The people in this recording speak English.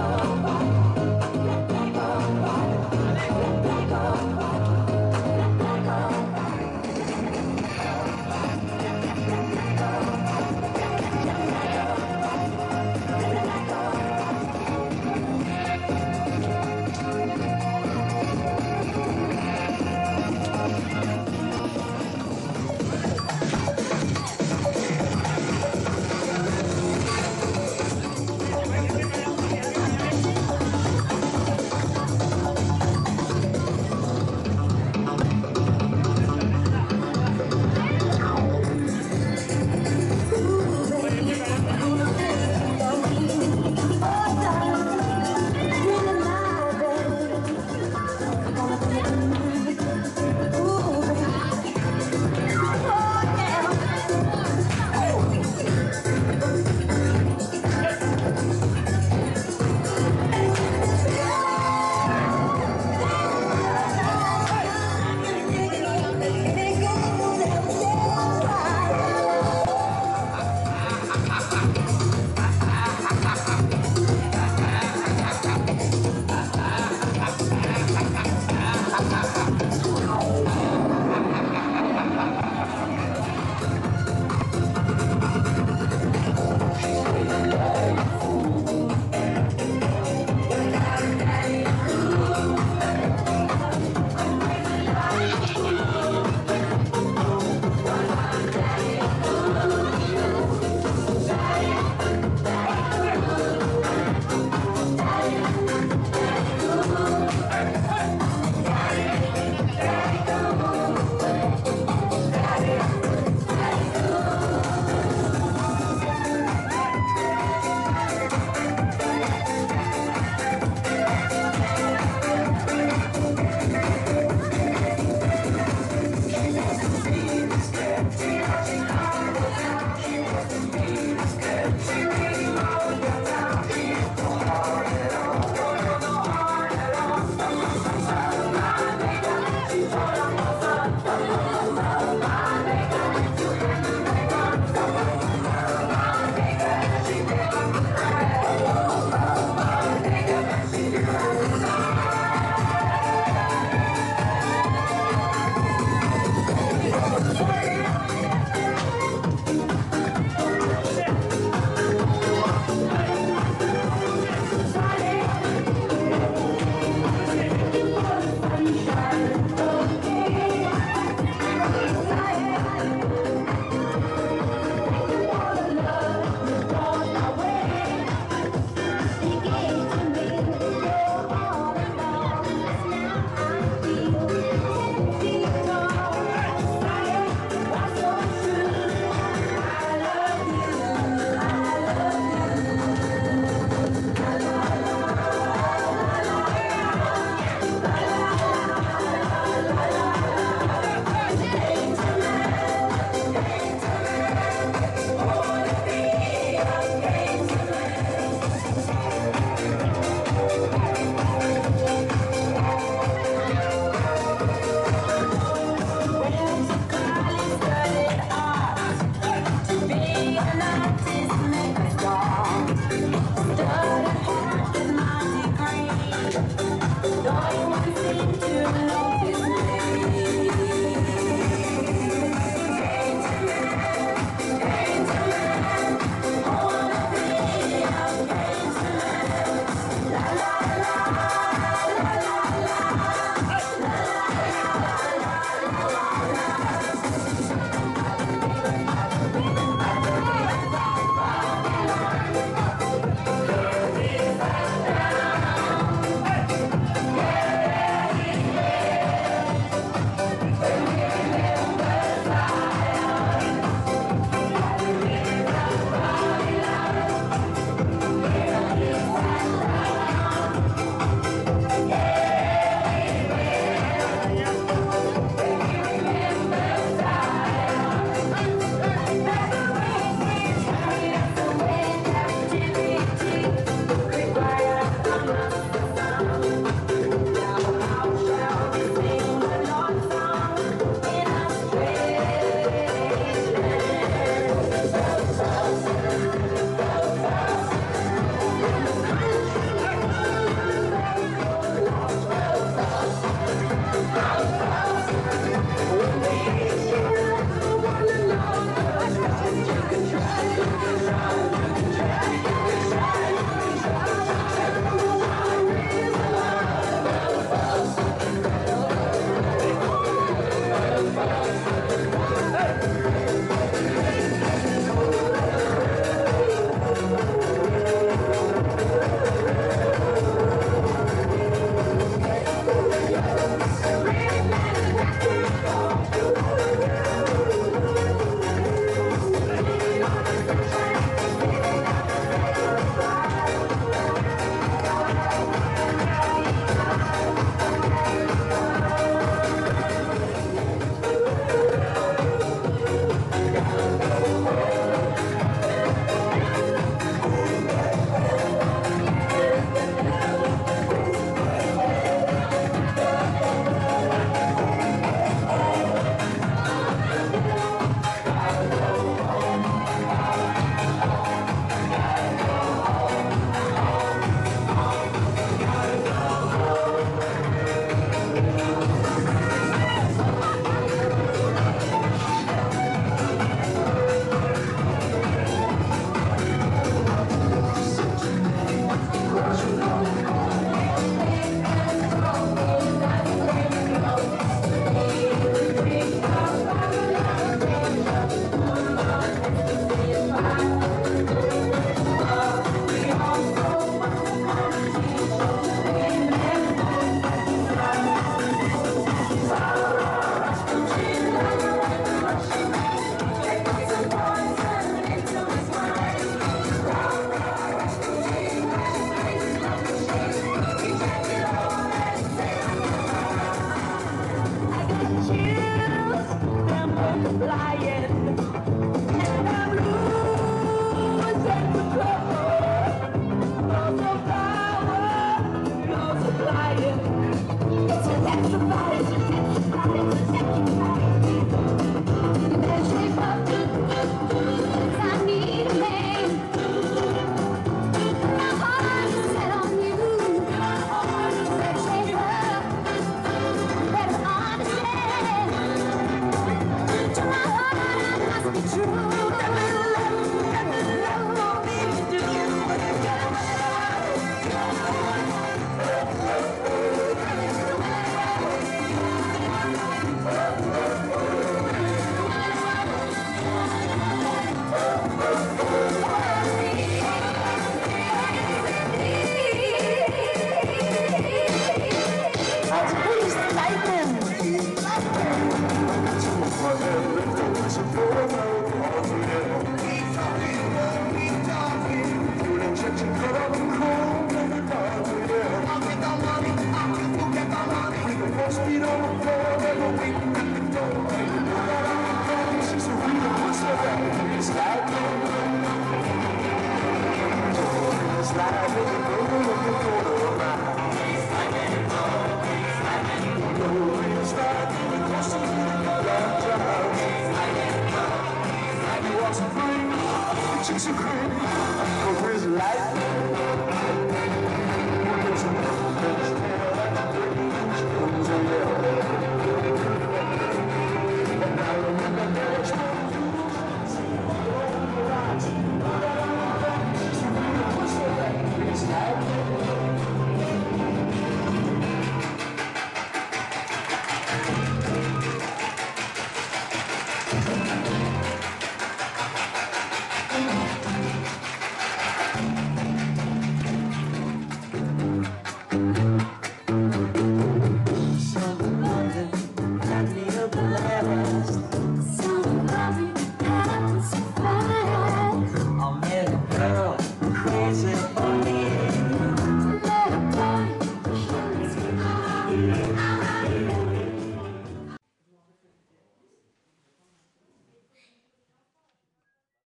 Oh,